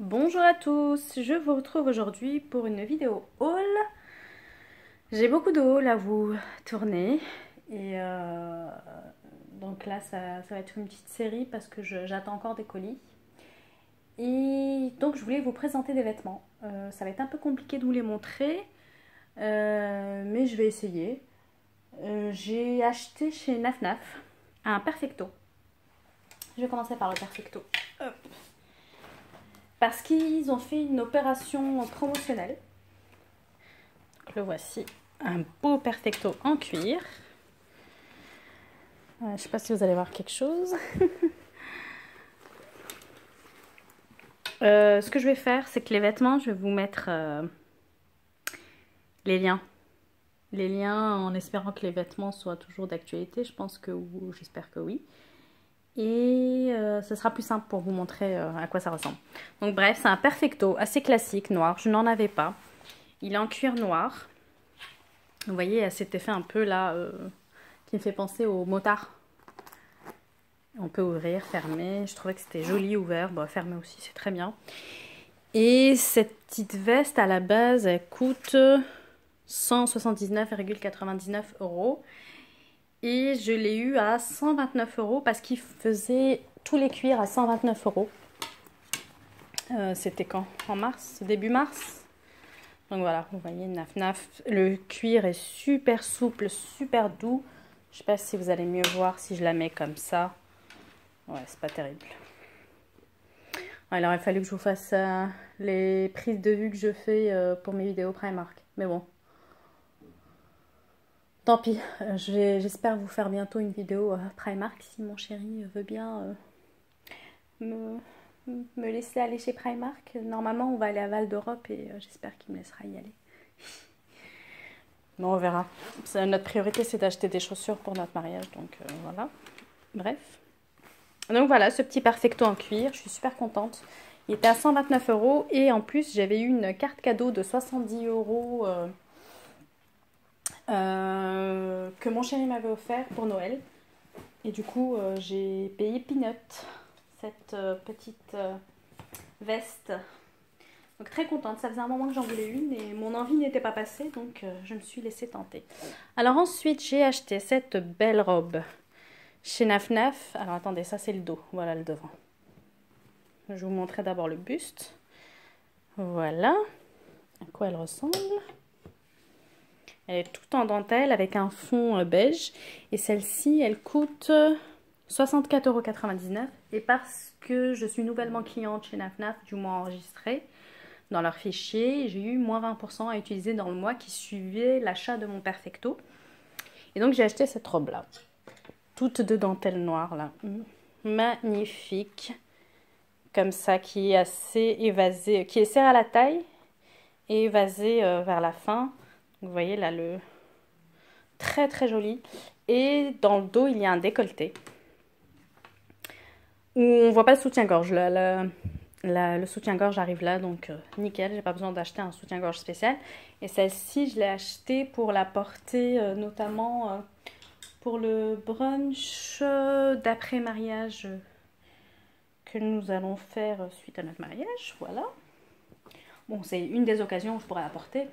Bonjour à tous, je vous retrouve aujourd'hui pour une vidéo haul. J'ai beaucoup de haul à vous tourner et euh, donc là ça, va être une petite série parce que j'attends encore des colis. Et donc je voulais vous présenter des vêtements. Euh, ça va être un peu compliqué de vous les montrer, euh, mais je vais essayer. J'ai acheté chez Naf Naf un Perfecto. Je vais commencer par le Perfecto. Parce qu'ils ont fait une opération promotionnelle. le voici. Un beau Perfecto en cuir. je ne sais pas si vous allez voir quelque chose. Euh, ce que je vais faire, c'est que les vêtements, je vais vous mettre euh, les liens. Les liens en espérant que les vêtements soient toujours d'actualité. Je pense que j'espère que oui. Et euh, ce sera plus simple pour vous montrer à quoi ça ressemble. Donc bref, c'est un perfecto assez classique, noir. Je n'en avais pas. Il est en cuir noir. Vous voyez, il a cet effet un peu là qui me fait penser au motard on peut ouvrir, fermer. Je trouvais que c'était joli ouvert. Bon, fermer aussi, c'est très bien. Et cette petite veste, à la base, elle coûte 179,99 euros. Et je l'ai eu à 129 euros parce qu'il faisait tous les cuirs à 129 euros. Euh, c'était quand? En mars? Début mars? Donc voilà, vous voyez, naf naf. Le cuir est super souple, super doux. Je sais pas si vous allez mieux voir si je la mets comme ça. Ouais, c'est pas terrible. Alors, il fallu que je vous fasse euh, les prises de vue que je fais euh, pour mes vidéos Primark. Mais bon. Tant pis. Euh, j'espère vous faire bientôt une vidéo Primark si mon chéri veut bien me, me, laisser aller chez Primark. Normalement, on va aller à Val d'Europe et j'espère qu'il me laissera y aller. Bon, on verra. Notre priorité, c'est d'acheter des chaussures pour notre mariage. Donc, voilà. Bref. Donc voilà, ce petit perfecto en cuir, je suis super contente. Il était à 129 euros et en plus j'avais eu une carte cadeau de 70 euros euh, euh, que mon chéri m'avait offert pour Noël. Et du coup euh, j'ai payé Peanut, cette petite veste. Donc très contente, ça faisait un moment que j'en voulais une et mon envie n'était pas passée donc je me suis laissée tenter. Alors ensuite j'ai acheté cette belle robe chez Naf Naf, alors attendez, ça c'est le dos, voilà le devant. Je vous montrer d'abord le buste. Voilà à quoi elle ressemble? Elle est toute en dentelle avec un fond euh, beige. Et celle-ci, elle coûte 64,99€. Et parce que je suis nouvellement cliente chez NafNaf, du moins enregistrée dans leur fichier, j'ai eu moins 20% à utiliser dans le mois qui suivait l'achat de mon Perfecto. Et donc j'ai acheté cette robe-là toute de dentelle noire là. Magnifique. Comme ça, qui est assez évasé, qui est serré à la taille et évasé euh, vers la fin. Vous voyez là le très très joli. Et dans le dos, il y a un décolleté. Où on voit pas le soutien-gorge. le soutien-gorge arrive là, donc euh, nickel. J'ai pas besoin d'acheter un soutien-gorge spécial. Et celle-ci, je l'ai acheté pour la porter euh, notamment pour le brunch d'après-mariage que nous allons faire suite à notre mariage. Voilà. Bon, c'est une des occasions où je pourrais la porter.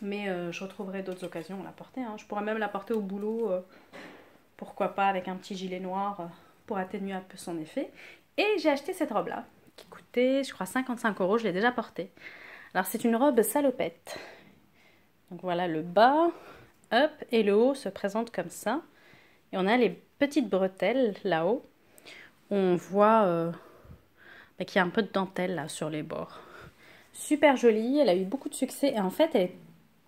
Mais euh, je retrouverai d'autres occasions à la porter. Hein. Je pourrais même la porter au boulot. Euh, pourquoi pas avec un petit gilet noir euh, pour atténuer un peu son effet. Et j'ai acheté cette robe-là qui coûtait, je crois, 55 euros. Je l'ai déjà portée. Alors, c'est une robe salopette. Donc voilà le bas. Hop, et le haut se présente comme ça. Et on a les petites bretelles là-haut. On voit bah, qu'il y a un peu de dentelle là sur les bords. Super jolie, elle a eu beaucoup de succès. Et en fait, elle est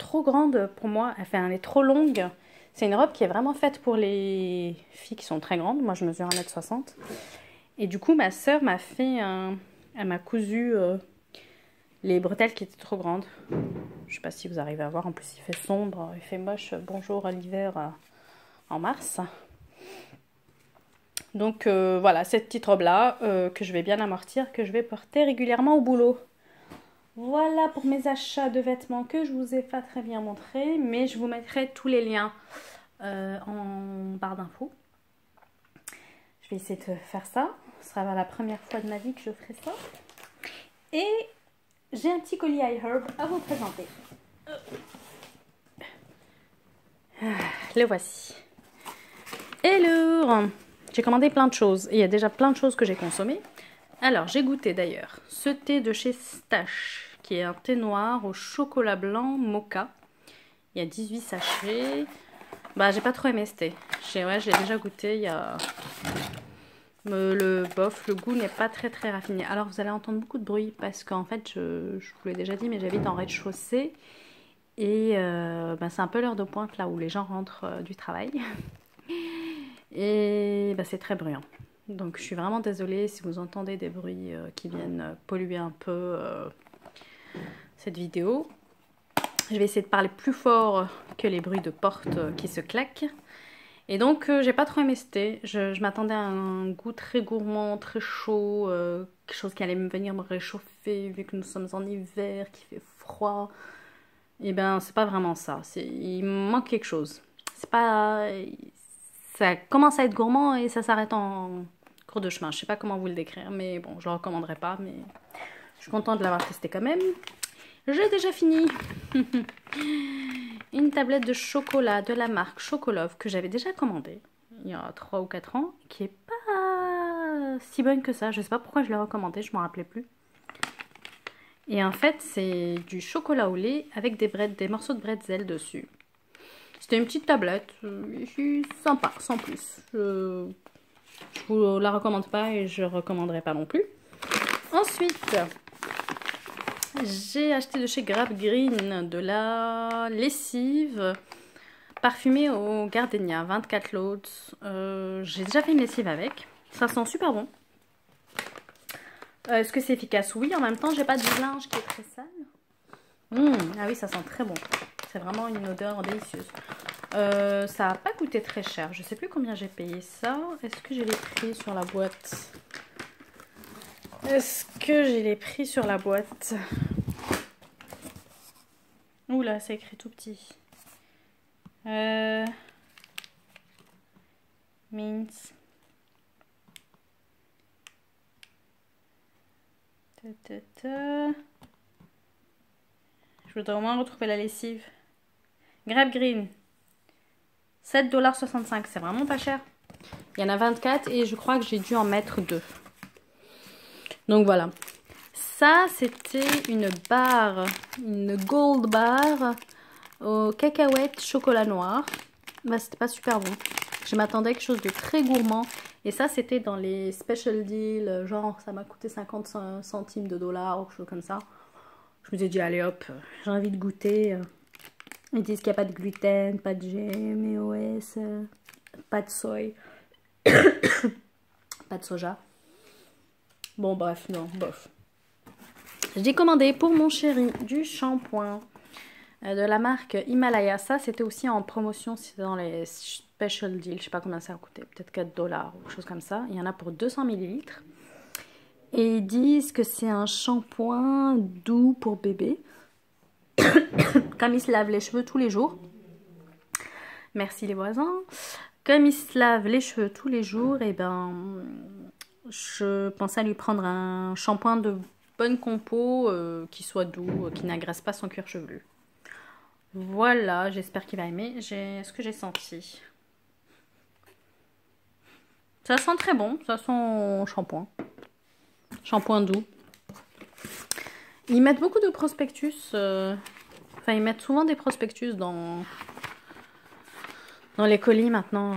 trop grande pour moi. Enfin, elle est trop longue. C'est une robe qui est vraiment faite pour les filles qui sont très grandes. Moi, je mesure 1m60. Et du coup, ma soeur m'a fait un... Elle m'a cousu euh, les bretelles qui étaient trop grandes. Je sais pas si vous arrivez à voir. En plus, il fait sombre, il fait moche. Bonjour à l'hiver euh, en mars. Donc euh, voilà, cette petite robe-là, que je vais bien amortir, que je vais porter régulièrement au boulot. Voilà pour mes achats de vêtements que je vous ai pas très bien montré, mais je vous mettrai tous les liens en barre d'infos. Je vais essayer de faire ça. Ce sera la première fois de ma vie que je ferai ça. Et j'ai un petit colis iHerb à vous présenter. Ah, le voici. Hello J'ai commandé plein de choses. Et il y a déjà plein de choses que j'ai consommées. Alors, j'ai goûté d'ailleurs ce thé de chez Stash, qui est un thé noir au chocolat blanc mocha. Il y a 18 sachets. Bah, j'ai pas trop aimé ce thé. J'ai déjà goûté il y a le bof, le goût n'est pas très très raffiné. Alors vous allez entendre beaucoup de bruit parce qu'en fait, je, je vous l'ai déjà dit, mais j'habite en rez-de-chaussée. Et euh, bah, c'est un peu l'heure de pointe là où les gens rentrent euh, du travail. Et bah, c'est très bruyant. Donc je suis vraiment désolée si vous entendez des bruits euh, qui viennent polluer un peu cette vidéo. Je vais essayer de parler plus fort que les bruits de porte qui se claquent. Et donc, euh, j'ai pas trop aimé ce thé. Je, m'attendais à un goût très gourmand, très chaud, euh, quelque chose qui allait venir me réchauffer vu que nous sommes en hiver, qui fait froid. Et eh ben, c'est pas vraiment ça. Il manque quelque chose. C'est pas. Ça commence à être gourmand et ça s'arrête en de chemin. Je sais pas comment vous le décrire, mais bon, je le recommanderais pas. Mais je suis contente de l'avoir testé quand même. J'ai déjà fini. une tablette de chocolat de la marque Chocolove que j'avais déjà commandée il y a 3 ou 4 ans, qui est pas si bonne que ça. Je sais pas pourquoi je l'ai recommandée, je m'en rappelais plus. Et en fait, c'est du chocolat au lait avec des, morceaux de bretzel dessus. C'était une petite tablette, euh, sympa, sans plus. Je vous la recommande pas et je recommanderai pas non plus. Ensuite, j'ai acheté de chez Grab Green de la lessive parfumée au gardenia, 24 loads. Euh, j'ai déjà fait une lessive avec. Ça sent super bon. Euh, est-ce que c'est efficace? Oui, en même temps, j'ai pas de linge qui est très sale. Mmh, ah oui, ça sent très bon. C'est vraiment une odeur délicieuse. Euh, ça n'a pas coûté très cher. Je sais plus combien j'ai payé ça. Est-ce que j'ai les prix sur la boîte est-ce que j'ai les prix sur la boîte Oula, c'est écrit tout petit. Euh... Mince. Je voudrais au moins retrouver la lessive. Grab Green. 7,65$. C'est vraiment pas cher. Il y en a 24 et je crois que j'ai dû en mettre deux. Donc voilà. Ça, c'était une barre, une gold bar au cacahuètes chocolat noir. Bah, c'était pas super bon. Je m'attendais à quelque chose de très gourmand. Et ça, c'était dans les special deals, genre ça m'a coûté 50 centimes de dollars ou quelque chose comme ça. Je me suis dit, allez hop, j'ai envie de goûter. Ils disent qu'il n'y a pas de gluten, pas de GMOS, pas de soy, pas de soja. Bon, bref, non, bof. J'ai commandé pour mon chéri du shampoing euh, de la marque Himalaya. Ça, c'était aussi en promotion, c'est dans les special deals. Je sais pas combien ça a coûté, peut-être 4 dollars ou quelque chose comme ça. Il y en a pour 200 millilitres. Et ils disent que c'est un shampoing doux pour bébé. Comme il se lave les cheveux tous les jours. Merci les voisins. Comme il se lave les cheveux tous les jours, et eh ben je pensais à lui prendre un shampoing de bonne compo euh, qui soit doux, euh, qui n'agresse pas son cuir chevelu. Voilà, j'espère qu'il va aimer. Ce que j'ai senti. Ça sent très bon, ça sent shampoing. Shampoing doux. Ils mettent beaucoup de prospectus. Euh, enfin, ils mettent souvent des prospectus dans, dans les colis maintenant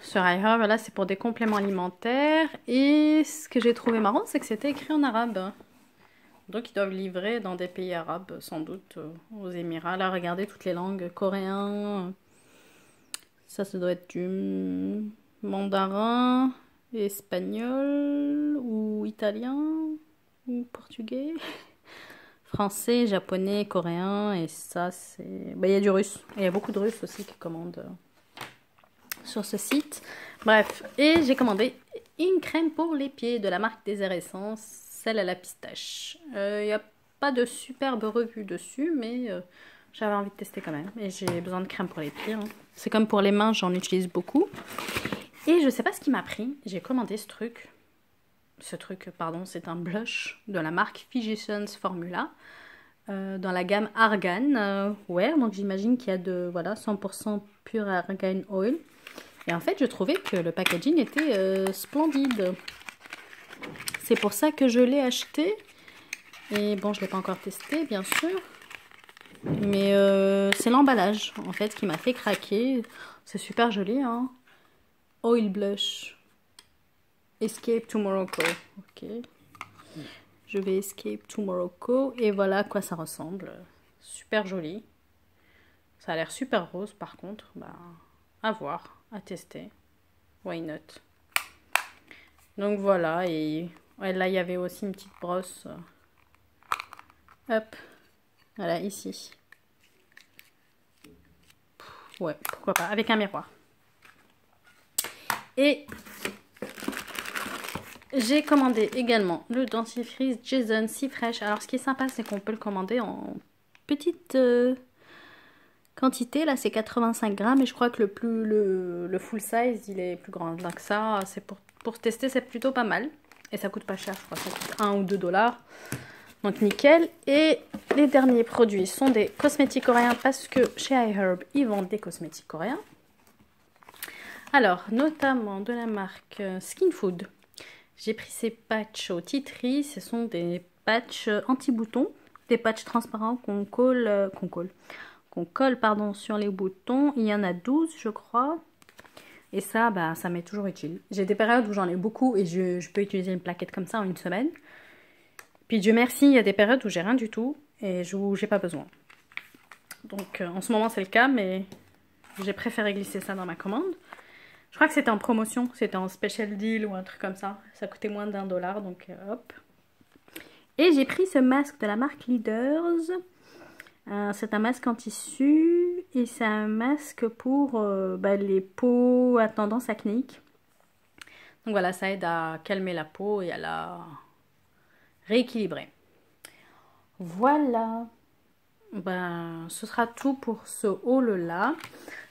sur iHerb. Là, c'est pour des compléments alimentaires. Et ce que j'ai trouvé marrant, c'est que c'était écrit en arabe. Donc, ils doivent livrer dans des pays arabes, sans doute, euh, aux Émirats. Là, regardez toutes les langues. Coréen. Ça, ça doit être du mandarin, espagnol, ou italien, ou portugais. Français, japonais, coréen. Et ça, c'est... Bah, il y a du russe. il y a beaucoup de russes aussi qui commandent euh, sur ce site. Bref, et j'ai commandé une crème pour les pieds de la marque Essence, celle à la pistache. Il euh, n'y a pas de superbe revue dessus, mais euh, j'avais envie de tester quand même. Et j'ai besoin de crème pour les pieds. Hein. C'est comme pour les mains, j'en utilise beaucoup. Et je sais pas ce qui m'a pris. J'ai commandé ce truc. Ce truc, pardon, c'est un blush de la marque Physicians Formula. Euh, dans la gamme Argan euh, Wear. Donc j'imagine qu'il y a de voilà 100% pur Argan Oil. Et en fait, je trouvais que le packaging était euh, splendide. C'est pour ça que je l'ai acheté. Et bon, je ne l'ai pas encore testé, bien sûr. Mais c'est l'emballage, en fait, qui m'a fait craquer. C'est super joli, hein. Oil Blush. Escape to Morocco. Ok. Je vais Escape to Morocco. Et voilà à quoi ça ressemble. Super joli. Ça a l'air super rose par contre. Bah, à voir, à tester. Why not? Donc voilà. Et là, il y avait aussi une petite brosse. Hop. Voilà, ici. Ouais, pourquoi pas. Avec un miroir. Et j'ai commandé également le dentifrice Jason si fraîche. Alors ce qui est sympa c'est qu'on peut le commander en petite euh, quantité. Là c'est 85 grammes et je crois que le, plus, le, full size il est plus grand. Donc ça pour, pour tester c'est plutôt pas mal. Et ça coûte pas cher je crois. Ça coûte 1 ou 2 dollars. Donc nickel. Et les derniers produits sont des cosmétiques coréens parce que chez iHerb ils vendent des cosmétiques coréens. Alors notamment de la marque euh, Skin Food. J'ai pris ces patchs au titri. Ce sont des patchs anti-boutons. Des patchs transparents qu'on colle, euh, qu'on colle, qu'on colle pardon, sur les boutons. Il y en a 12 je crois. Et ça, bah, ça m'est toujours utile. J'ai des périodes où j'en ai beaucoup et je, peux utiliser une plaquette comme ça en une semaine. Puis Dieu merci, il y a des périodes où j'ai rien du tout et où j'ai pas besoin. Donc euh, en ce moment c'est le cas, mais j'ai préféré glisser ça dans ma commande. Je crois que c'était en promotion, c'était en special deal ou un truc comme ça. Ça coûtait moins d'un dollar, donc euh, hop. Et j'ai pris ce masque de la marque Leaders. Euh, c'est un masque en tissu et c'est un masque pour euh, bah, les peaux à tendance acnéique. Donc voilà, ça aide à calmer la peau et à la rééquilibrer. Voilà ben, ce sera tout pour ce haul là.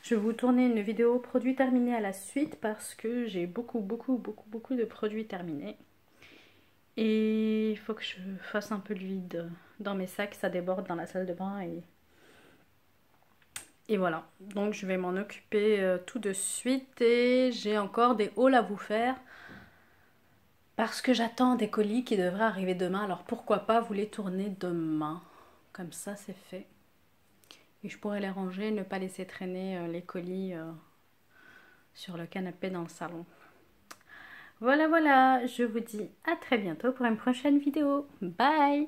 Je vais vous tourner une vidéo produit terminé à la suite parce que j'ai beaucoup, beaucoup, beaucoup, beaucoup de produits terminés. Et il faut que je fasse un peu de vide dans mes sacs, ça déborde dans la salle de bain et, et voilà. Donc je vais m'en occuper euh, tout de suite et j'ai encore des hauls à vous faire parce que j'attends des colis qui devraient arriver demain. Alors pourquoi pas vous les tourner demain? Comme ça, c'est fait. Et je pourrais les ranger, ne pas laisser traîner euh, les colis euh, sur le canapé dans le salon. Voilà, voilà, je vous dis à très bientôt pour une prochaine vidéo. Bye